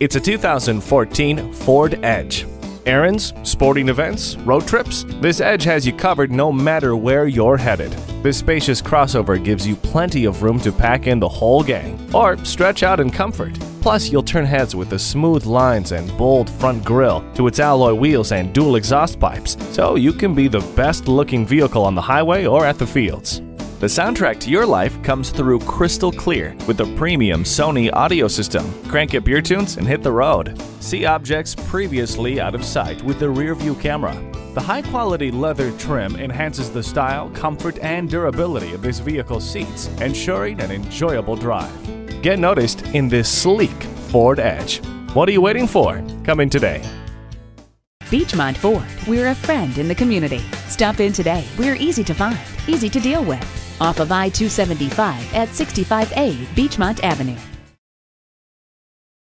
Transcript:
It's a 2014 Ford Edge. Errands, sporting events, road trips? This Edge has you covered no matter where you're headed. This spacious crossover gives you plenty of room to pack in the whole gang or stretch out in comfort. Plus, you'll turn heads with the smooth lines and bold front grille to its alloy wheels and dual exhaust pipes, so you can be the best looking vehicle on the highway or at the fields. The soundtrack to your life comes through crystal clear with the premium Sony audio system. Crank up your tunes and hit the road. See objects previously out of sight with the rear view camera. The high quality leather trim enhances the style, comfort, and durability of this vehicle's seats, ensuring an enjoyable drive. Get noticed in this sleek Ford Edge. What are you waiting for? Come in today. Beechmont Ford, we're a friend in the community. Stop in today. We're easy to find, easy to deal with. Off of I 275 at 65A Beechmont Avenue.